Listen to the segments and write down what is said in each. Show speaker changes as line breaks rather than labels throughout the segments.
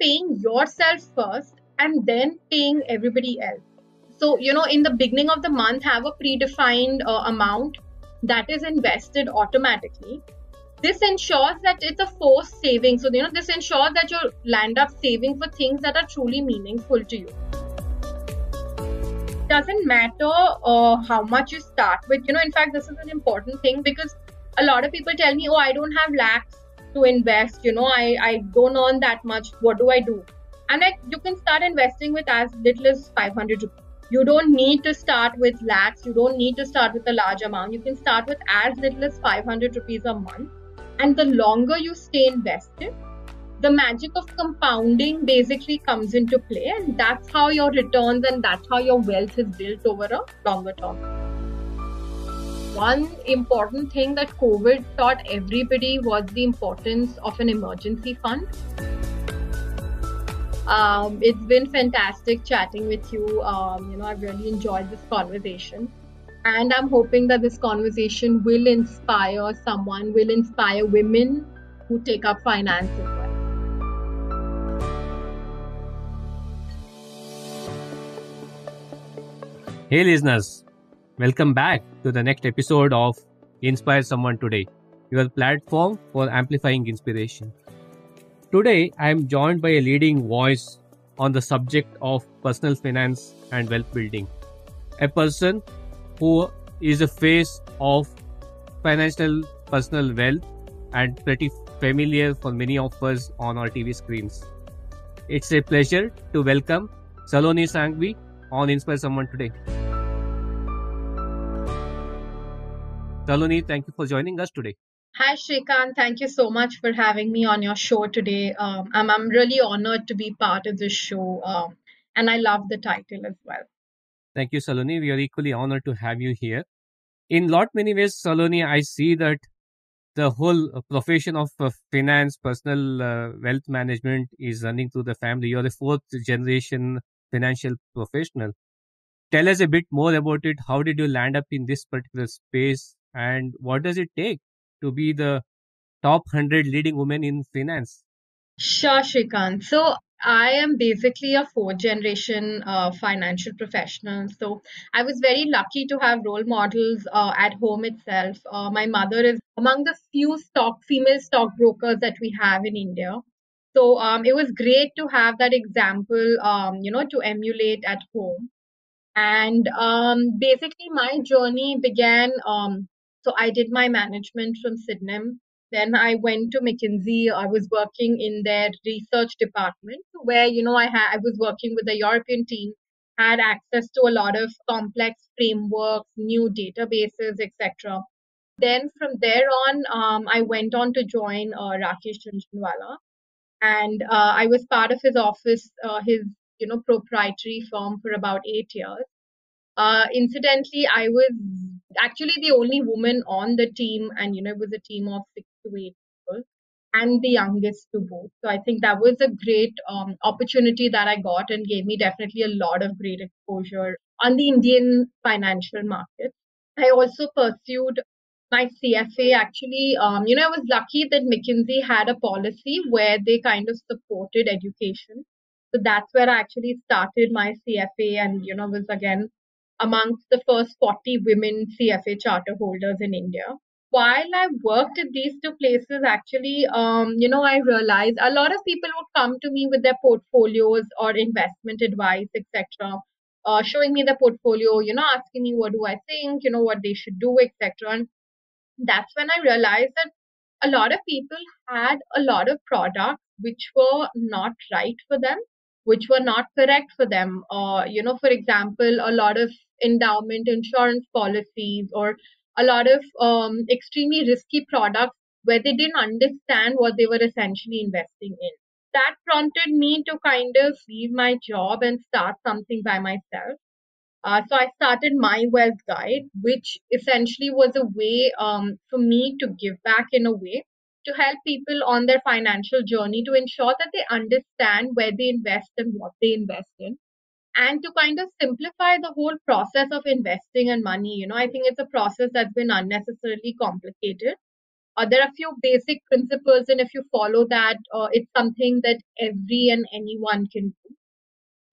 paying yourself first and then paying everybody else. So, you know, in the beginning of the month, have a predefined uh, amount that is invested automatically. This ensures that it's a forced saving. So, you know, this ensures that you'll land up saving for things that are truly meaningful to you. Doesn't matter uh, how much you start with. You know, in fact, this is an important thing because a lot of people tell me, oh, I don't have lakhs to invest. You know, I, I don't earn that much. What do I do? And like, you can start investing with as little as 500 rupees you don't need to start with lakhs you don't need to start with a large amount you can start with as little as 500 rupees a month and the longer you stay invested the magic of compounding basically comes into play and that's how your returns and that's how your wealth is built over a longer term one important thing that covid taught everybody was the importance of an emergency fund um, it's been fantastic chatting with you. Um, you know, I've really enjoyed this conversation. And I'm hoping that this conversation will inspire someone, will inspire women who take up finance as well.
Hey, listeners, welcome back to the next episode of Inspire Someone Today, your platform for amplifying inspiration. Today, I am joined by a leading voice on the subject of personal finance and wealth building. A person who is a face of financial personal wealth and pretty familiar for many of us on our TV screens. It's a pleasure to welcome Salonee Sanghvi on Inspire Someone today. Salonee, thank you for joining us today.
Hi, Shrikant. Thank you so much for having me on your show today. Um, I'm, I'm really honored to be part of this show, um, and I love the title as well.
Thank you, Salonee. We are equally honored to have you here. In lot many ways, Salonee, I see that the whole uh, profession of uh, finance, personal uh, wealth management is running through the family. You're a fourth generation financial professional. Tell us a bit more about it. How did you land up in this particular space, and what does it take to be the top 100 leading women in finance?
Sure, Shrikant. So I am basically a fourth generation uh, financial professional. So I was very lucky to have role models uh, at home itself. Uh, my mother is among the few stock female stockbrokers that we have in India. So um, it was great to have that example, um, you know, to emulate at home. And um, basically, my journey began um, so I did my management from Sydenham. Then I went to McKinsey. I was working in their research department where, you know, I had I was working with the European team, had access to a lot of complex frameworks, new databases, etc. Then from there on, um, I went on to join uh, Rakesh Jhunjhunwala, and uh, I was part of his office, uh, his you know proprietary firm for about eight years. Uh, incidentally, I was actually the only woman on the team, and you know, it was a team of six to eight people, and the youngest to both. So I think that was a great um, opportunity that I got and gave me definitely a lot of great exposure on the Indian financial market. I also pursued my CFA. Actually, um, you know, I was lucky that McKinsey had a policy where they kind of supported education. So that's where I actually started my CFA, and you know, was again amongst the first 40 women CFA charter holders in India. While I worked at these two places, actually, um, you know, I realized a lot of people would come to me with their portfolios or investment advice, etc., uh, showing me the portfolio, you know, asking me what do I think, you know, what they should do, etc. And that's when I realized that a lot of people had a lot of products which were not right for them which were not correct for them. Uh, you know, for example, a lot of endowment insurance policies or a lot of um, extremely risky products where they didn't understand what they were essentially investing in. That prompted me to kind of leave my job and start something by myself. Uh, so I started my wealth guide, which essentially was a way um, for me to give back in a way to help people on their financial journey to ensure that they understand where they invest and what they invest in and to kind of simplify the whole process of investing and money you know i think it's a process that's been unnecessarily complicated Uh, there are a few basic principles, and if you follow that, uh, it's something that every and anyone can do.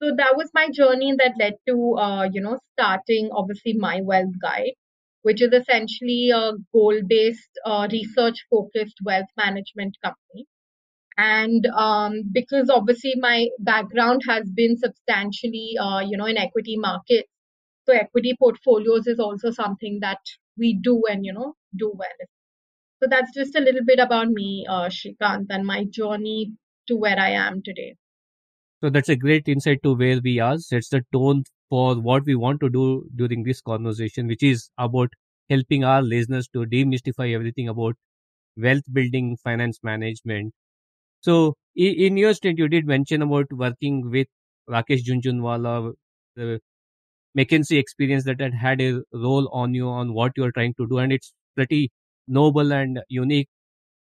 So that was my journey that led to, uh, you know, starting obviously my wealth guide, which is essentially a goal-based, uh, research-focused wealth management company. And um, because obviously my background has been substantially, uh, you know, in equity markets, so equity portfolios is also something that we do and you know do well. So that's just a little bit about me, uh, Shrikant, and my journey to where I am today.
So that's a great insight to where we are. Sets the tone for what we want to do during this conversation, which is about helping our listeners to demystify everything about wealth building, finance management. So in your stint, you did mention about working with Rakesh Jhunjhunwala, the McKinsey experience that had had a role on you on what you are trying to do, and it's pretty noble and unique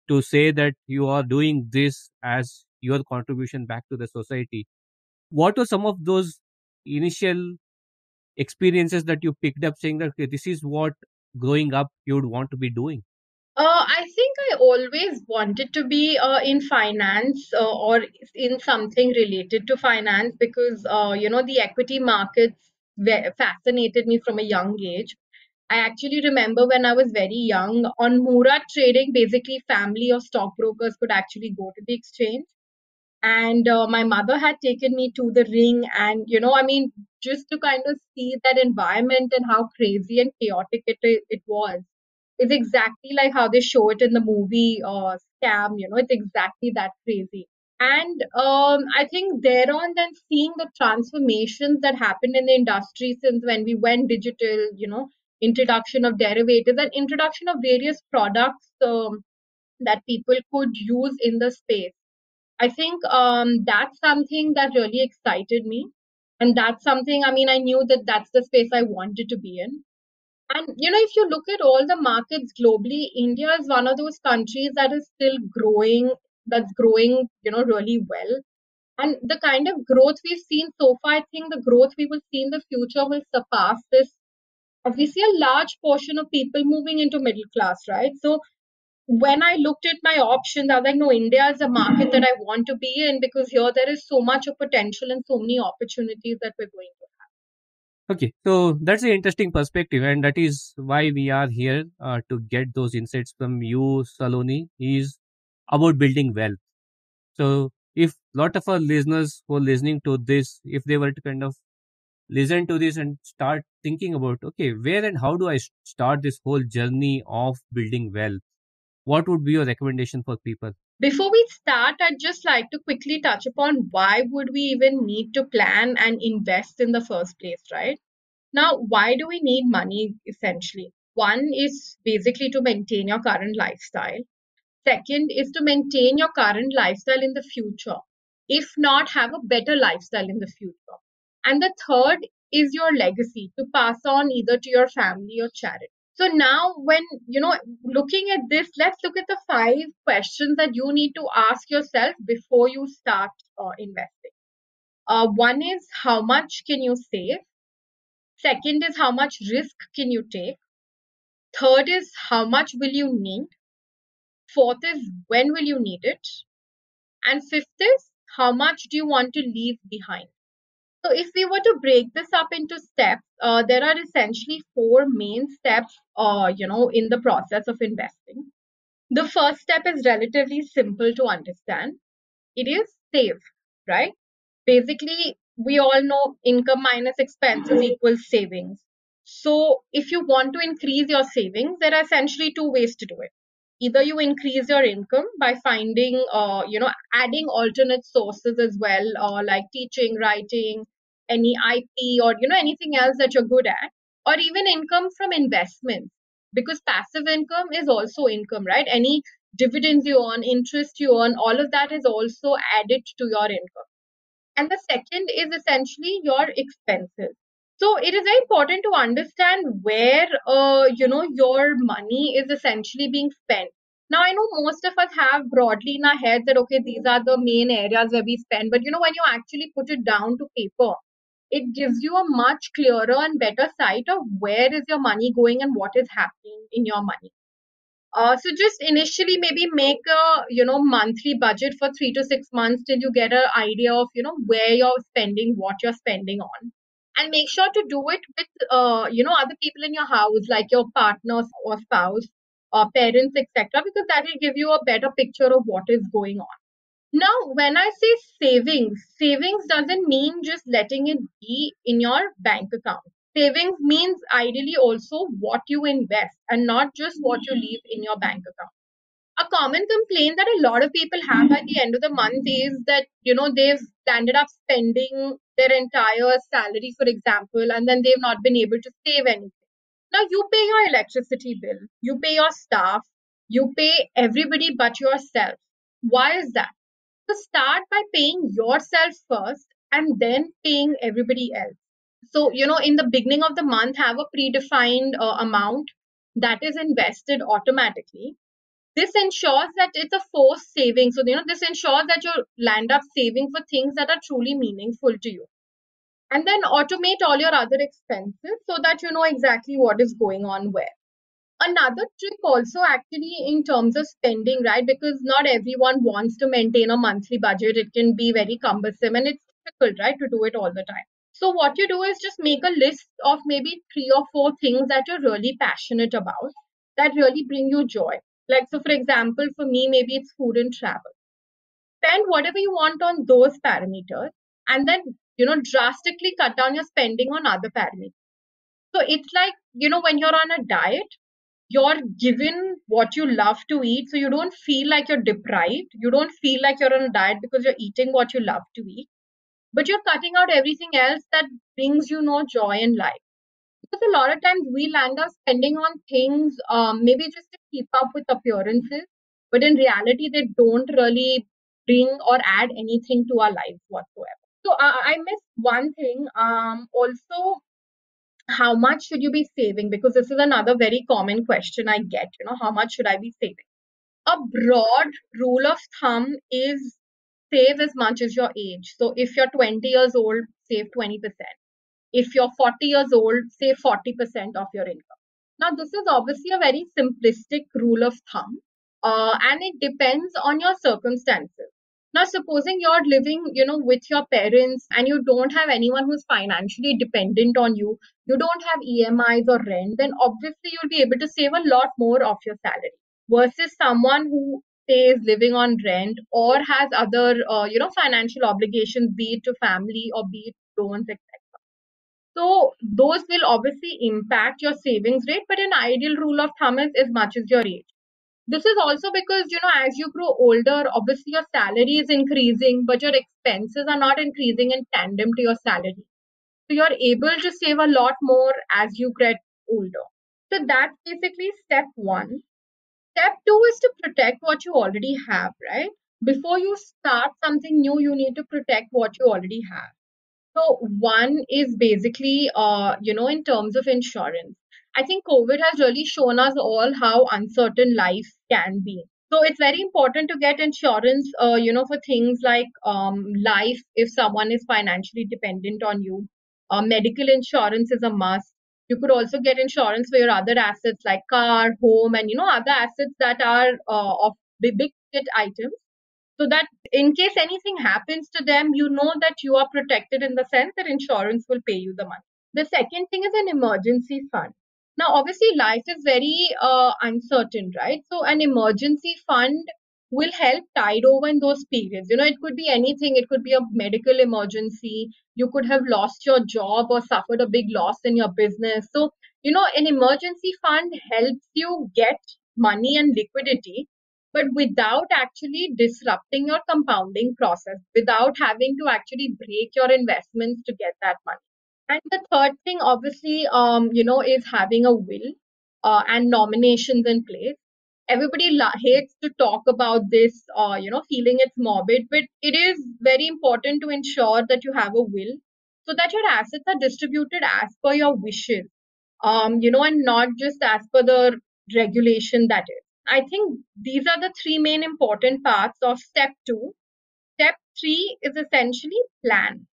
to say that you are doing this as your contribution back to the society. What were some of those initial experiences that you picked up saying that okay, this is what growing up you would want to be doing?
Uh, I think always wanted to be uh, in finance uh, or in something related to finance because, uh, you know, the equity markets fascinated me from a young age. I actually remember when I was very young on Murrah trading, basically, family or stockbrokers could actually go to the exchange and uh, my mother had taken me to the ring and you know i mean just to kind of see that environment and how crazy and chaotic it it was is exactly like how they show it in the movie uh, scam you know it's exactly that crazy and um, i think there on then seeing the transformations that happened in the industry since when we went digital you know introduction of derivatives and introduction of various products um, that people could use in the space I think um, that's something that really excited me. And that's something, I mean, I knew that that's the space I wanted to be in. And, you know, if you look at all the markets globally, India is one of those countries that is still growing, that's growing, you know, really well. And the kind of growth we've seen so far, I think the growth we will see in the future will surpass this. We see a large portion of people moving into middle class, right? So when I looked at my options, I was like, no, India is a market that I want to be in because here there is so much of potential and so many opportunities that we're going to.
Okay, so that's an interesting perspective, and that is why we are here uh, to get those insights from you, Salonee, is about building wealth. So, if lot of our listeners who are listening to this, if they were to kind of listen to this and start thinking about, okay, where and how do I start this whole journey of building wealth? what would be your recommendation for people?
Before we start, I'd just like to quickly touch upon why would we even need to plan and invest in the first place, right? Now, why do we need money essentially? One is basically to maintain your current lifestyle. Second is to maintain your current lifestyle in the future. If not, have a better lifestyle in the future. And the third is your legacy to pass on either to your family or charity. So now when, you know, looking at this, let's look at the five questions that you need to ask yourself before you start uh, investing. Uh, one is how much can you save? Second is how much risk can you take? Third is how much will you need? Fourth is when will you need it? And fifth is how much do you want to leave behind? So if we were to break this up into steps, uh, there are essentially four main steps, uh, you know, in the process of investing. The first step is relatively simple to understand. It is save, right? Basically, we all know income minus expenses equals savings. So if you want to increase your savings, there are essentially two ways to do it. Either you increase your income by finding, uh, you know, adding alternate sources as well, or like teaching, writing, any IP or you know anything else that you're good at, or even income from investments. Because passive income is also income, right? Any dividends you earn, interest you earn, all of that is also added to your income. And the second is essentially your expenses. So it is very important to understand where uh, you know your money is essentially being spent. Now I know most of us have broadly in our head that okay, these are the main areas where we spend, but you know when you actually put it down to paper, it gives you a much clearer and better sight of where is your money going and what is happening in your money. Uh, so just initially maybe make a you know monthly budget for three to six months till you get an idea of you know where you're spending, what you're spending on, and make sure to do it with uh, you know other people in your house like your partner or spouse or parents etc. Because that will give you a better picture of what is going on. Now, when I say savings, savings doesn't mean just letting it be in your bank account. Savings means ideally also what you invest and not just what you leave in your bank account. A common complaint that a lot of people have at the end of the month is that, you know, they've ended up spending their entire salary, for example, and then they've not been able to save anything. Now, you pay your electricity bill, you pay your staff, you pay everybody but yourself. Why is that? So start by paying yourself first and then paying everybody else. So, you know, in the beginning of the month, have a predefined uh, amount that is invested automatically. This ensures that it's a forced saving. So, you know, this ensures that you land up saving for things that are truly meaningful to you. And then automate all your other expenses so that you know exactly what is going on where another trick also actually in terms of spending right? Because not everyone wants to maintain a monthly budget. It can be very cumbersome and it's difficult right to do it all the time. So what you do is just make a list of maybe three or four things that you're really passionate about that really bring you joy. Like so for example for me maybe it's food and travel. Spend whatever you want on those parameters and then you know drastically cut down your spending on other parameters. So it's like you know when you're on a diet you're given what you love to eat so you don't feel like you're deprived you don't feel like you're on a diet because you're eating what you love to eat but you're cutting out everything else that brings you no joy in life. Because a lot of times we land up spending on things um, maybe just to keep up with appearances but in reality they don't really bring or add anything to our lives whatsoever. So uh, i missed one thing um, also how much should you be saving? Because this is another very common question I get. You know, how much should I be saving? A broad rule of thumb is save as much as your age. So if you're 20 years old, save 20%. If you're 40 years old, save 40% of your income. Now, this is obviously a very simplistic rule of thumb, uh, and it depends on your circumstances. Now, supposing you're living, you know, with your parents and you don't have anyone who's financially dependent on you, you don't have EMIs or rent, then obviously you'll be able to save a lot more of your salary versus someone who stays living on rent or has other, uh, you know, financial obligations, be it to family or be it loans, etc. So those will obviously impact your savings rate, but an ideal rule of thumb is as much as your age. This is also because, you know, as you grow older, obviously your salary is increasing, but your expenses are not increasing in tandem to your salary. So you're able to save a lot more as you get older. So that's basically step one. Step two is to protect what you already have, right? Before you start something new, you need to protect what you already have. So one is basically, uh, you know, in terms of insurance. I think COVID has really shown us all how uncertain life can be. So it's very important to get insurance, uh, you know, for things like um, life if someone is financially dependent on you. Uh, medical insurance is a must. You could also get insurance for your other assets like car, home, and you know other assets that are uh, of big ticket items, so that in case anything happens to them, you know that you are protected in the sense that insurance will pay you the money. The second thing is an emergency fund. Now, obviously, life is very uh, uncertain, right? So, an emergency fund will help tide over in those periods. You know, it could be anything. It could be a medical emergency. You could have lost your job or suffered a big loss in your business. So, you know, an emergency fund helps you get money and liquidity, but without actually disrupting your compounding process, without having to actually break your investments to get that money. And the third thing, obviously, um, you know, is having a will uh, and nominations in place. Everybody hates to talk about this, uh, you know, feeling it's morbid, but it is very important to ensure that you have a will so that your assets are distributed as per your wishes, um, you know, and not just as per the regulation that is. I think these are the three main important parts of step two. Step three is essentially plan.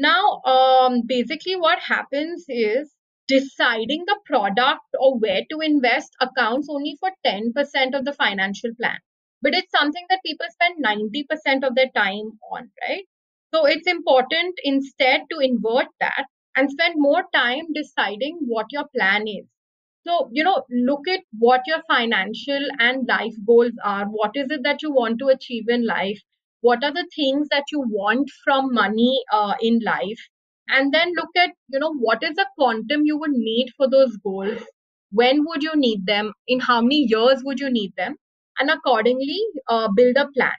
Now, um, basically, what happens is deciding the product or where to invest accounts only for 10% of the financial plan. But it's something that people spend 90% of their time on, right? So it's important instead to invert that and spend more time deciding what your plan is. So, you know, look at what your financial and life goals are. What is it that you want to achieve in life? What are the things that you want from money uh, in life? And then look at, you know, what is the quantum you would need for those goals? When would you need them? In how many years would you need them? And accordingly, uh, build a plan.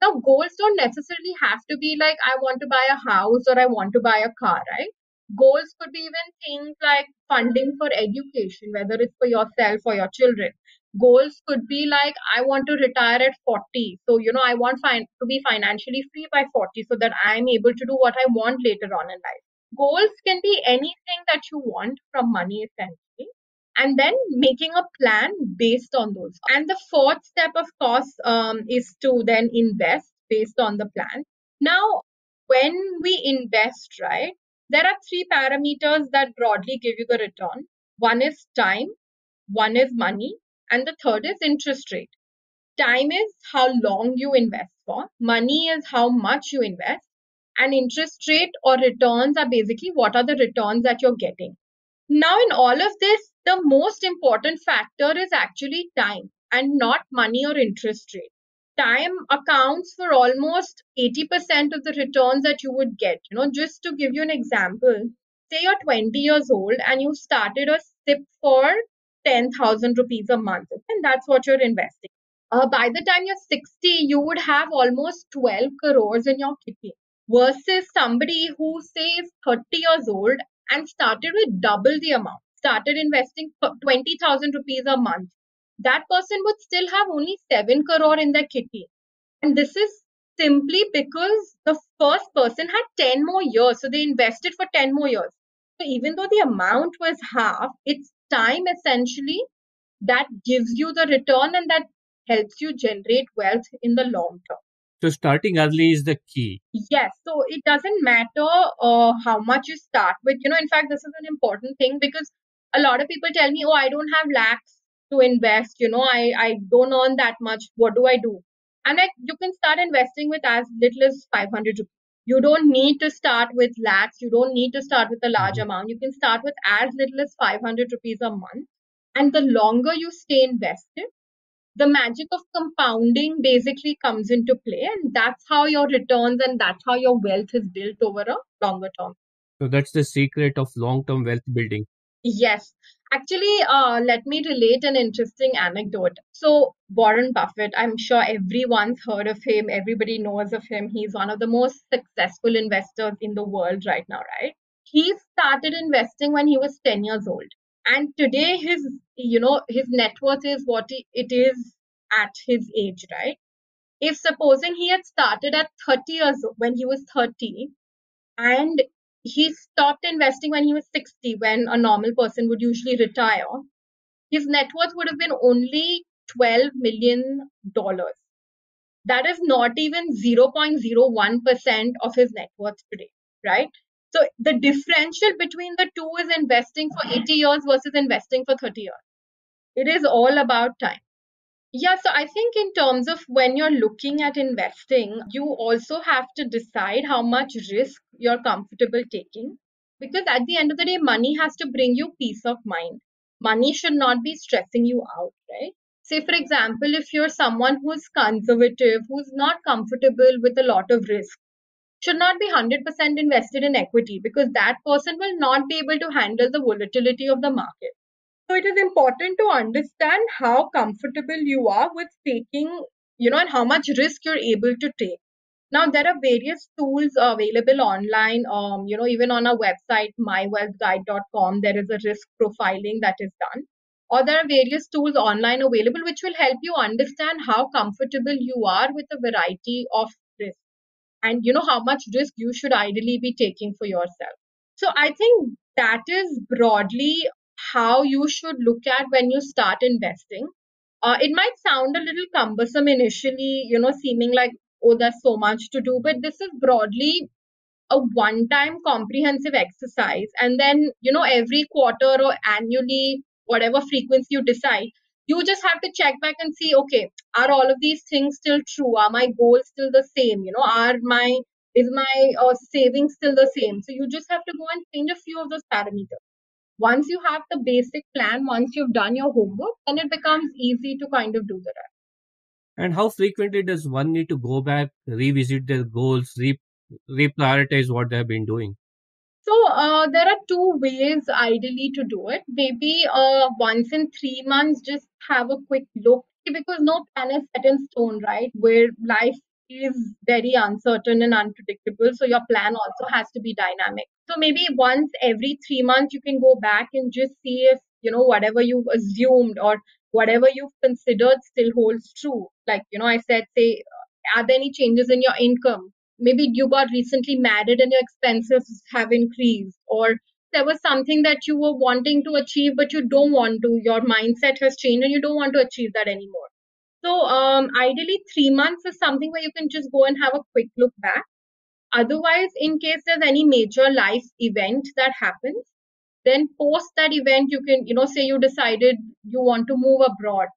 Now, goals don't necessarily have to be like, I want to buy a house or I want to buy a car, right? Goals could be even things like funding for education, whether it's for yourself or your children. Goals could be like, I want to retire at 40. So, you know, I want fin- to be financially free by 40 so that I'm able to do what I want later on in life. Goals can be anything that you want from money, essentially and then making a plan based on those. And the fourth step, of course, um, is to then invest based on the plan. Now, when we invest, right, there are three parameters that broadly give you the return. One is time, one is money, and the third is interest rate. Time is how long you invest for, money is how much you invest, and interest rate or returns are basically what are the returns that you're getting. Now, in all of this, the most important factor is actually time and not money or interest rate time accounts for almost 80% of the returns that you would get. You know, just to give you an example, say you're 20 years old and you started a SIP for 10,000 rupees a month, and that's what you're investing. Uh, by the time you're 60, you would have almost 12 crores in your kitty versus somebody who say is 30 years old and started with double the amount, started investing 20,000 rupees a month that person would still have only 7 crore in their kitty. And this is simply because the first person had 10 more years. So they invested for 10 more years. So even though the amount was half, it's time essentially that gives you the return and that helps you generate wealth in the long term.
So starting early is the key.
Yes. So it doesn't matter uh, how much you start with. You know, in fact, this is an important thing because a lot of people tell me, oh, I don't have lakhs to invest you know i i don't earn that much what do i do and like you can start investing with as little as 500 rupees you don't need to start with lakhs you don't need to start with a large mm-hmm. amount. You can start with as little as 500 rupees a month. And the longer you stay invested the magic of compounding basically comes into play. And that's how your returns and that's how your wealth is built over a longer term.
So that's the secret of long term wealth building.
Yes. Actually, uh, let me relate an interesting anecdote. So, Warren Buffett, I'm sure everyone's heard of him, everybody knows of him. He's one of the most successful investors in the world right now, right? He started investing when he was 10 years old. And today, his, you know, his net worth is what it is at his age, right? If supposing he had started at 30 years old, when he was 30 and he stopped investing when he was 60 when a normal person would usually retire. His net worth would have been only 12 million dollars. That is not even 0.01% of his net worth today right? So the differential between the two is investing for 80 years versus investing for 30 years. It is all about time yeah, so I think in terms of when you're looking at investing, you also have to decide how much risk you're comfortable taking. Because at the end of the day, money has to bring you peace of mind. Money should not be stressing you out, right? Say, for example, if you're someone who's conservative, who's not comfortable with a lot of risk, should not be 100% invested in equity because that person will not be able to handle the volatility of the market. So it is important to understand how comfortable you are with taking, you know, and how much risk you're able to take. Now there are various tools available online. Um, you know, even on our website, mywealthguide.com, there is a risk profiling that is done. Or there are various tools online available which will help you understand how comfortable you are with a variety of risk and you know how much risk you should ideally be taking for yourself. So I think that is broadly how you should look at when you start investing. Uh, it might sound a little cumbersome initially, you know, seeming like, oh, there's so much to do, but this is broadly a one time comprehensive exercise. And then you know every quarter or annually whatever frequency you decide you just have to check back and see okay are all of these things still true? Are my goals still the same? You know are my is my uh, savings still the same? So you just have to go and change a few of those parameters once you have the basic plan once you've done your homework then it becomes easy to kind of do the rest
and how frequently does one need to go back revisit their goals re- reprioritize what they have been doing
so uh, there are two ways ideally to do it. Maybe uh, once in three months, just have a quick look because no plan is set in stone, right? Where life is very uncertain and unpredictable. So your plan also has to be dynamic. So maybe once every three months, you can go back and just see if, you know, whatever you've assumed or whatever you've considered still holds true. Like, you know, I said, say, uh, are there any changes in your income? maybe you got recently married and your expenses have increased or there was something that you were wanting to achieve but you don't want to your mindset has changed and you don't want to achieve that anymore so um, ideally three months is something where you can just go and have a quick look back otherwise in case there's any major life event that happens then post that event you can you know say you decided you want to move abroad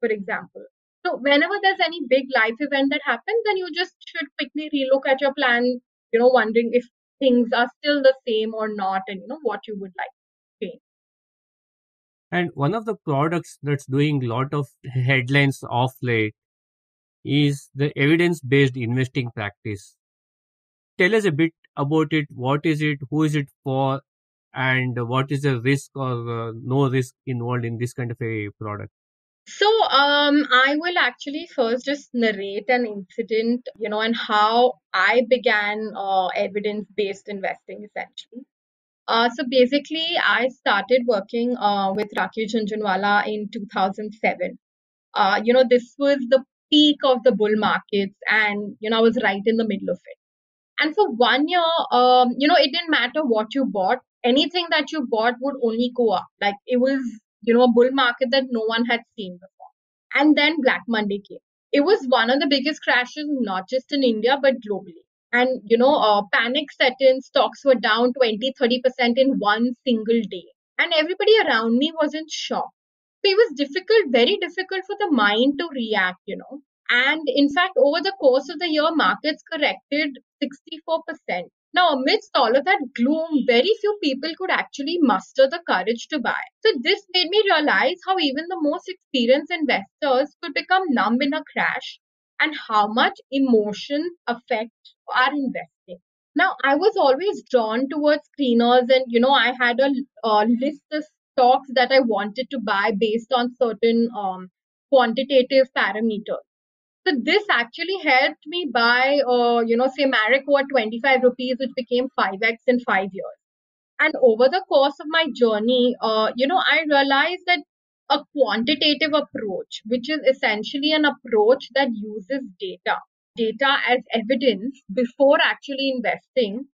for example so whenever there's any big life event that happens, then you just should quickly relook at your plan, you know, wondering if things are still the same or not, and you know what you would like.
And one of the products that's doing a lot of headlines off late is the evidence-based investing practice. Tell us a bit about it. What is it? Who is it for? And what is the risk or uh, no risk involved in this kind of a product?
So, um, I will actually first just narrate an incident, you know, and how I began uh, evidence-based investing essentially. Uh, so basically, I started working uh, with Rakesh Jhunjhunwala in 2007. Uh, you know, this was the peak of the bull markets, and you know, I was right in the middle of it. And for one year, um, you know, it didn't matter what you bought; anything that you bought would only go up. Like it was you know, a bull market that no one had seen before. And then Black Monday came. It was one of the biggest crashes, not just in India, but globally. And, you know, uh, panic set in, stocks were down 20, 30% in one single day. And everybody around me was in shock. So it was difficult, very difficult for the mind to react, you know. And in fact, over the course of the year, markets corrected 64%. Now, amidst all of that gloom, very few people could actually muster the courage to buy. So, this made me realize how even the most experienced investors could become numb in a crash and how much emotion affect our investing. Now, I was always drawn towards screeners, and you know, I had a, a list of stocks that I wanted to buy based on certain um, quantitative parameters. So this actually helped me buy, uh, you know, say Marico at 25 rupees, which became 5x in five years. And over the course of my journey, uh, you know, I realized that a quantitative approach, which is essentially an approach that uses data, data as evidence before actually investing,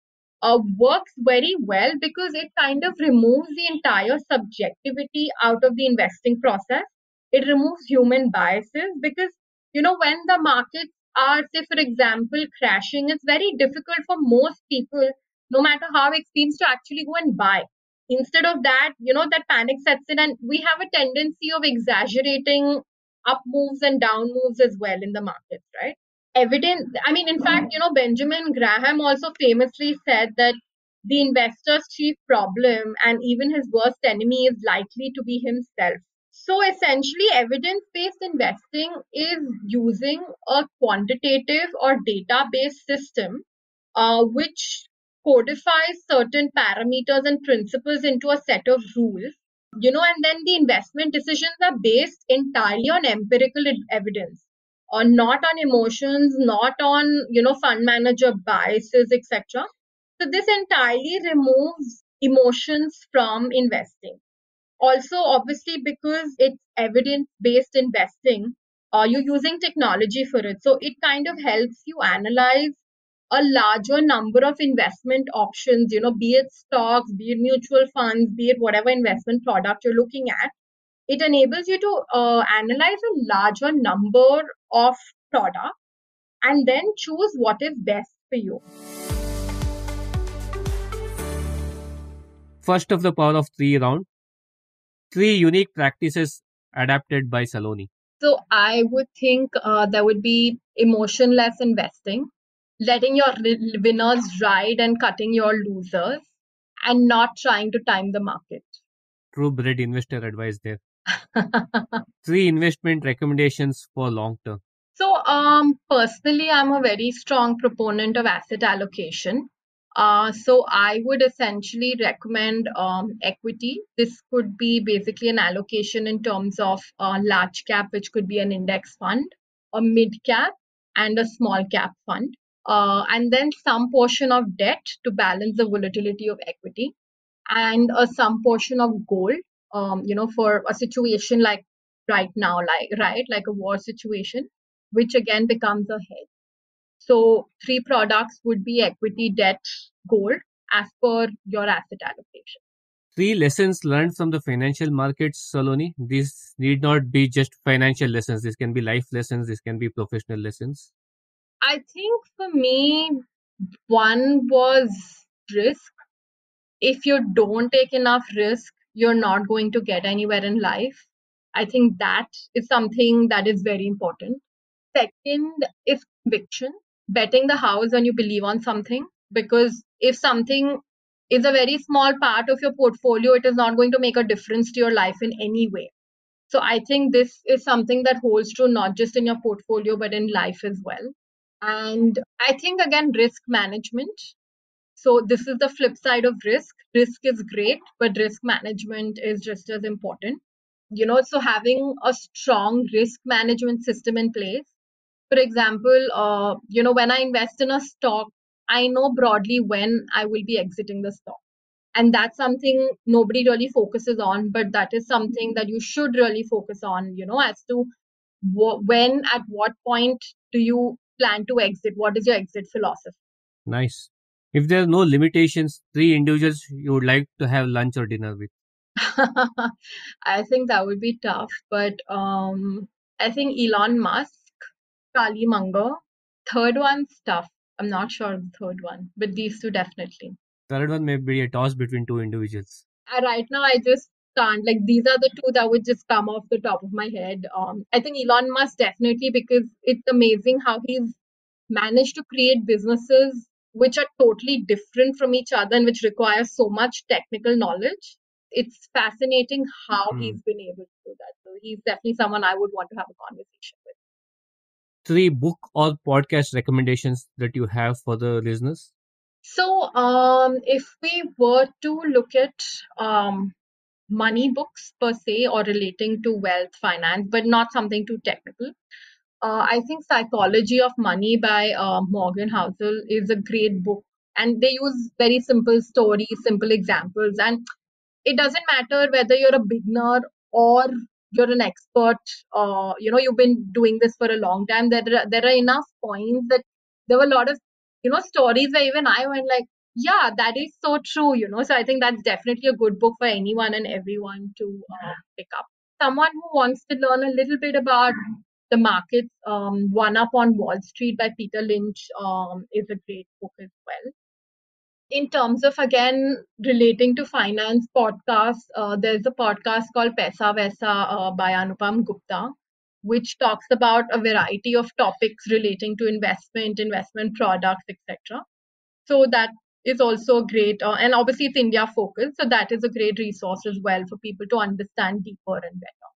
uh, works very well because it kind of removes the entire subjectivity out of the investing process. It removes human biases because you know, when the markets are, say, for example, crashing, it's very difficult for most people, no matter how experienced, to actually go and buy. Instead of that, you know, that panic sets in, and we have a tendency of exaggerating up moves and down moves as well in the markets, right? Evidence, I mean, in fact, you know, Benjamin Graham also famously said that the investor's chief problem and even his worst enemy is likely to be himself. So essentially, evidence based investing is using a quantitative or data based system uh, which codifies certain parameters and principles into a set of rules. You know, and then the investment decisions are based entirely on empirical evidence or not on emotions, not on, you know, fund manager biases, etc. So this entirely removes emotions from investing also obviously because it's evidence based investing uh, you're using technology for it so it kind of helps you analyze a larger number of investment options you know be it stocks be it mutual funds be it whatever investment product you're looking at it enables you to uh, analyze a larger number of products and then choose what is best for you
First of the power of three round. Three unique practices adapted by Salonee.
So I would think uh, there would be emotionless investing, letting your winners ride and cutting your losers, and not trying to time the market.
True bred investor advice there. Three investment recommendations for long term.
So, um, personally, I'm a very strong proponent of asset allocation. Uh, so, I would essentially recommend um, equity. This could be basically an allocation in terms of uh, large cap, which could be an index fund, a mid cap, and a small cap fund. Uh, and then some portion of debt to balance the volatility of equity, and a some portion of gold. Um, you know, for a situation like right now, like right, like a war situation which again becomes a hedge. So three products would be equity, debt, gold as per your asset allocation.
Three lessons learned from the financial markets, Salonee. These need not be just financial lessons. This can be life lessons. This can be professional lessons.
I think for me, one was risk. If you don't take enough risk, you're not going to get anywhere in life. I think that is something that is very important. Second is conviction, betting the house when you believe on something. Because if something is a very small part of your portfolio, it is not going to make a difference to your life in any way. So I think this is something that holds true not just in your portfolio, but in life as well. And I think again, risk management. So this is the flip side of risk. Risk is great, but risk management is just as important. You know, so having a strong risk management system in place for example, uh, you know, when I invest in a stock, I know broadly when I will be exiting the stock. And that's something nobody really focuses on, but that is something that you should really focus on, you know, as to wh- when, at what point do you plan to exit? What is your exit philosophy?
Nice. If there are no limitations, three individuals you would like to have lunch or dinner with.
I think that would be tough, but um, I think Elon Musk Charlie Munger. Third one's tough. I'm not sure of the third one, but these two definitely.
Third one may be a toss between two individuals.
Uh, right now, I just can't. Like these are the two that would just come off the top of my head. Um, I think Elon Musk definitely because it's amazing how he's managed to create businesses which are totally different from each other and which require so much technical knowledge. It's fascinating how
Hmm.
he's been able to do that. So he's definitely someone I would want to have a conversation with.
Three book or podcast recommendations that you have for the listeners.
So, um, if we were to look at um, money books per se or relating to wealth, finance, but not something too technical, uh, I think Psychology of Money by uh, Morgan Housel is a great book. And they use very simple stories, simple examples. And it doesn't matter whether you're a beginner or you're an expert, uh, you know, you've been doing this for a long time. There are, there are enough points that there were a lot of you know stories where even i went like yeah that is so true you know so i think that's definitely a good book for anyone and everyone to uh, pick up. Someone who wants to learn a little bit about the markets um, one up on wall street by peter lynch um, is a great book as well. In terms of again relating to finance podcasts uh, there's a podcast called Paisa Vaisa uh, by anupam gupta which talks about a variety of topics relating to investment, investment products, etc. So that is also great, uh, and obviously it's India focused, so that is a great resource as well for people to understand deeper and better.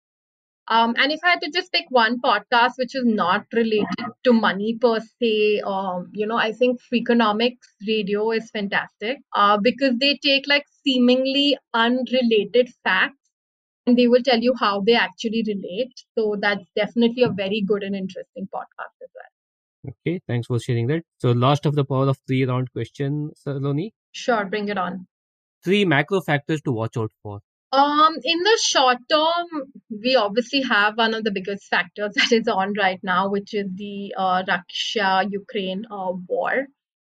Um, and if I had to just pick one podcast which is not related to money per se, um, you know, I think Freakonomics Radio is fantastic uh, because they take like seemingly unrelated facts and they will tell you how they actually relate. So that's definitely a very good and interesting podcast.
Okay, thanks for sharing that. So, last of the power of three round question, Salonee.
Sure, bring it on.
Three macro factors to watch out for.
Um, in the short term, we obviously have one of the biggest factors that is on right now, which is the uh, Russia-Ukraine uh, war.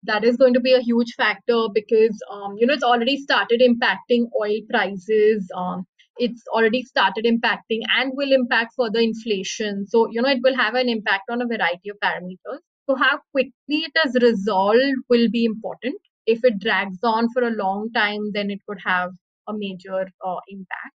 That is going to be a huge factor because um, you know it's already started impacting oil prices. Um, it's already started impacting and will impact further inflation. So you know it will have an impact on a variety of parameters. So how quickly it is resolved will be important. If it drags on for a long time, then it could have a major uh, impact.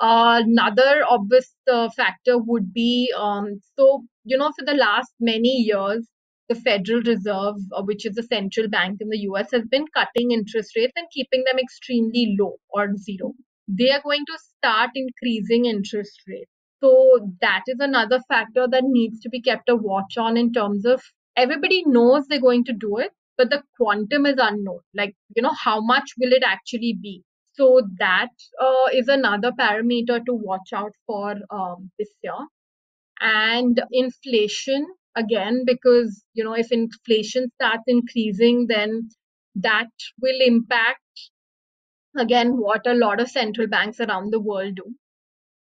Uh, another obvious uh, factor would be um, so, you know, for the last many years, the Federal Reserve, uh, which is the central bank in the US, has been cutting interest rates and keeping them extremely low or zero. They are going to start increasing interest rates. So that is another factor that needs to be kept a watch on in terms of everybody knows they're going to do it, but the quantum is unknown. Like, you know, how much will it actually be? So that uh, is another parameter to watch out for um, this year. And inflation, again, because, you know, if inflation starts increasing, then that will impact, again, what a lot of central banks around the world do.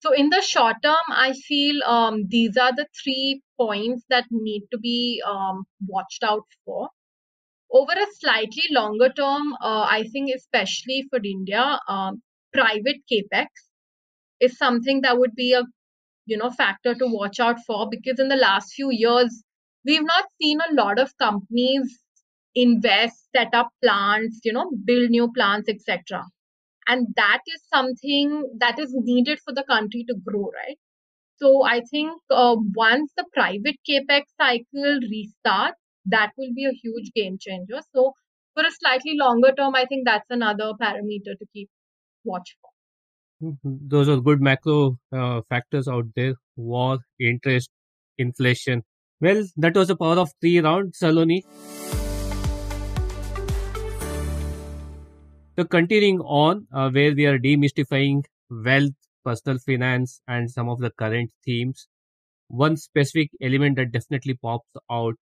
So in the short term, I feel um, these are the three points that need to be um, watched out for. Over a slightly longer term, uh, I think especially for India, um, private capex is something that would be a you know factor to watch out for because in the last few years we've not seen a lot of companies invest, set up plants, you know, build new plants, etc and that is something that is needed for the country to grow right? So i think uh, once the private capex cycle restarts that will be a huge game changer. So for a slightly longer term i think that's another parameter to keep watch for.
Mm-hmm. those are good macro uh, factors out there. War interest inflation. Well that was the power of three rounds Salonee So continuing on, uh, where we are demystifying wealth, personal finance, and some of the current themes, one specific element that definitely pops out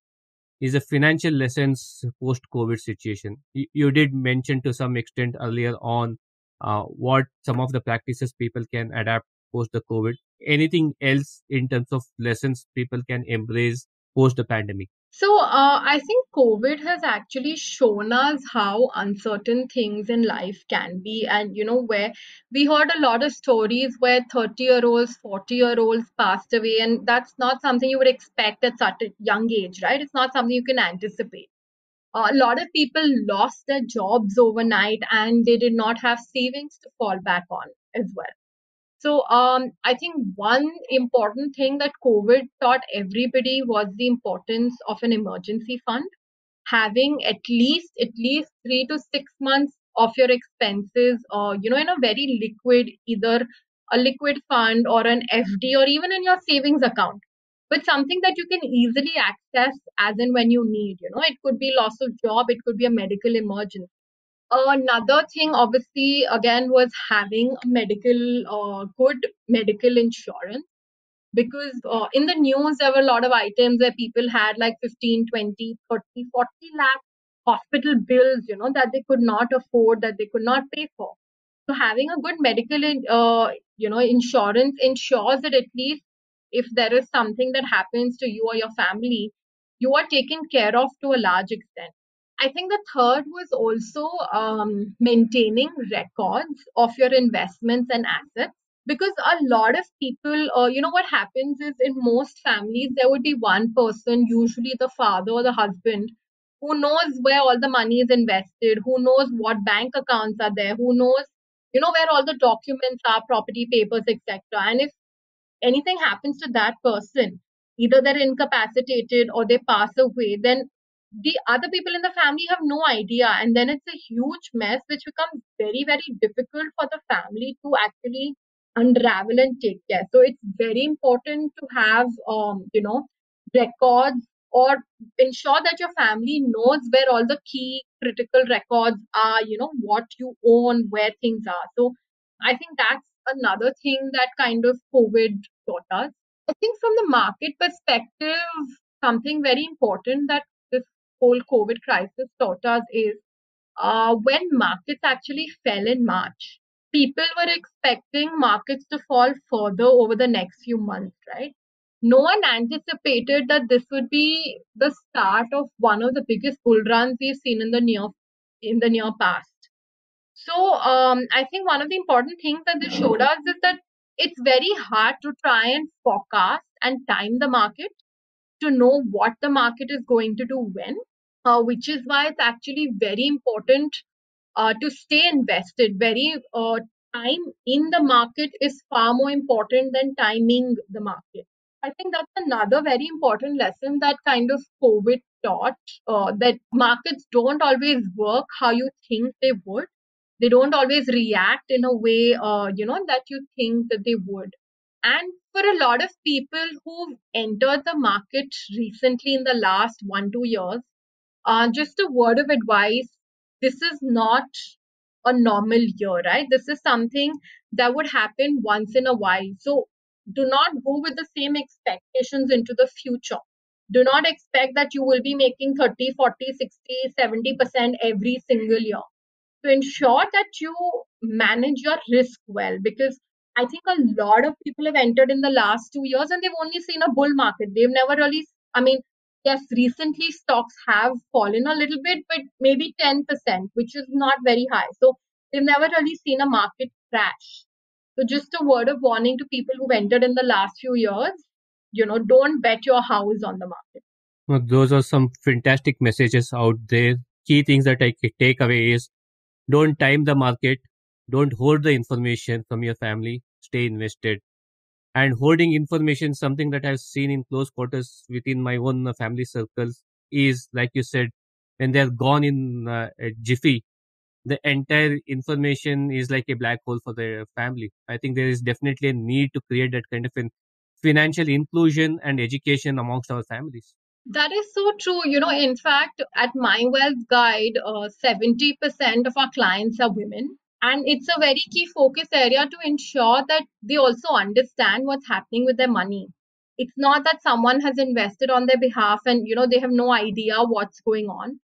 is the financial lessons post-COVID situation. You, you did mention to some extent earlier on uh, what some of the practices people can adapt post the COVID. Anything else in terms of lessons people can embrace post the pandemic?
So, uh, I think COVID has actually shown us how uncertain things in life can be. And, you know, where we heard a lot of stories where 30 year olds, 40 year olds passed away. And that's not something you would expect at such a young age, right? It's not something you can anticipate. Uh, a lot of people lost their jobs overnight and they did not have savings to fall back on as well. So um, I think one important thing that COVID taught everybody was the importance of an emergency fund. Having at least at least three to six months of your expenses, or you know, in a very liquid, either a liquid fund or an FD, or even in your savings account, but something that you can easily access as and when you need. You know, it could be loss of job, it could be a medical emergency another thing obviously again was having a medical uh, good medical insurance because uh, in the news there were a lot of items where people had like 15 20 30 40 lakh hospital bills you know that they could not afford that they could not pay for. So having a good medical uh, you know insurance ensures that at least if there is something that happens to you or your family you are taken care of to a large extent I think the third was also um, maintaining records of your investments and assets because a lot of people, uh, you know, what happens is in most families, there would be one person, usually the father or the husband, who knows where all the money is invested, who knows what bank accounts are there, who knows, you know, where all the documents are, property papers, etc. And if anything happens to that person, either they're incapacitated or they pass away, then the other people in the family have no idea and then it's a huge mess which becomes very very difficult for the family to actually unravel and take care. So it's very important to have um, you know records or ensure that your family knows where all the key critical records are you know what you own where things are. So i think that's another thing that kind of covid taught us. I think from the market perspective something very important that whole COVID crisis taught us is uh, when markets actually fell in March, people were expecting markets to fall further over the next few months, right? No one anticipated that this would be the start of one of the biggest bull runs we've seen in the near in the near past. So um, I think one of the important things that this showed us is that it's very hard to try and forecast and time the market to know what the market is going to do when uh, which is why it's actually very important uh, to stay invested. Very uh, time in the market is far more important than timing the market. I think that's another very important lesson that kind of COVID taught uh, that markets don't always work how you think they would. They don't always react in a way, uh, you know, that you think that they would. And for a lot of people who've entered the market recently in the last one, two years, uh, just a word of advice this is not a normal year, right? This is something that would happen once in a while. So do not go with the same expectations into the future. Do not expect that you will be making 30, 40, 60, 70% every single year. To ensure that you manage your risk well, because I think a lot of people have entered in the last two years and they've only seen a bull market. They've never really, I mean, yes, recently stocks have fallen a little bit, but maybe 10%, which is not very high. So they've never really seen a market crash. So just a word of warning to people who've entered in the last few years, you know, don't bet your house on the market.
Well, those are some fantastic messages out there. Key things that I take away is don't time the market, don't hold the information from your family, stay invested and holding information something that i've seen in close quarters within my own family circles is like you said when they're gone in uh, a jiffy the entire information is like a black hole for the family. I think there is definitely a need to create that kind of an financial inclusion and education amongst our families.
That is so true. You know, in fact, at My Wealth Guide, uh, 70% of our clients are women and it's a very key focus area to ensure that they also understand what's happening with their money. It's not that someone has invested on their behalf and you know they have no idea what's going on.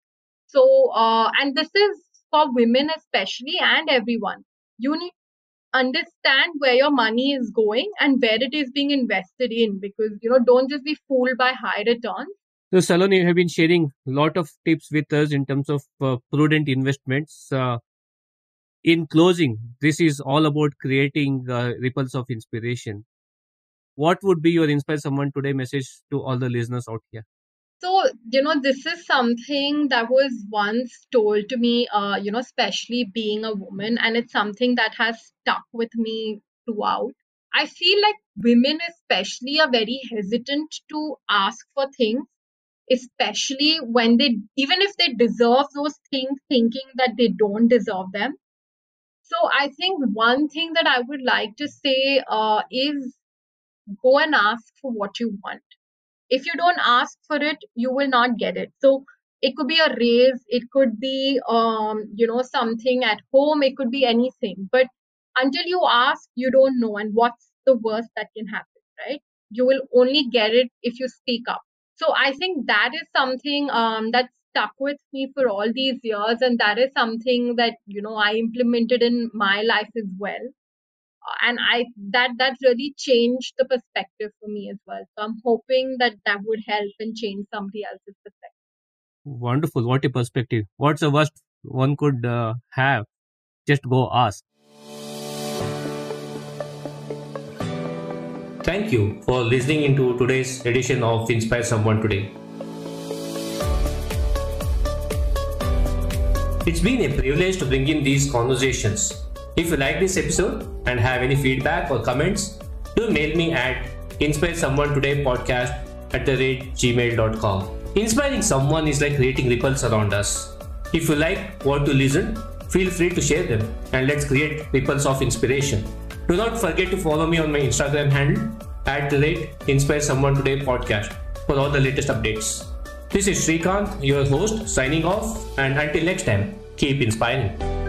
So uh, and this is for women especially and everyone. You need understand where your money is going and where it is being invested in because you know don't just be fooled by high returns.
So Salonee you have been sharing a lot of tips with us in terms of uh, prudent investments. Uh, in closing, this is all about creating uh, ripples of inspiration. What would be your inspire someone today message to all the listeners out here?
So, you know, this is something that was once told to me, uh, you know, especially being a woman, and it's something that has stuck with me throughout. I feel like women, especially, are very hesitant to ask for things, especially when they, even if they deserve those things, thinking that they don't deserve them. So I think one thing that I would like to say uh, is go and ask for what you want. If you don't ask for it, you will not get it. So it could be a raise, it could be um, you know something at home, it could be anything. But until you ask, you don't know. And what's the worst that can happen, right? You will only get it if you speak up. So I think that is something um, that's stuck with me for all these years and that is something that you know i implemented in my life as well. And i that that really changed the perspective for me as well. So i'm hoping that that would help and change somebody else's perspective.
Wonderful. What a perspective. What's the worst one could uh, have? Just go ask. Thank you for listening into today's edition of Inspire Someone Today. It's been a privilege to bring in these conversations. If you like this episode and have any feedback or comments, do mail me at inspire someone today podcast at the rate gmail.com. Inspiring someone is like creating ripples around us. If you like what to listen, feel free to share them and let's create ripples of inspiration. Do not forget to follow me on my Instagram handle at the rate inspire someone today podcast for all the latest updates. This is Srikanth, your host, signing off, and until next time, keep inspiring.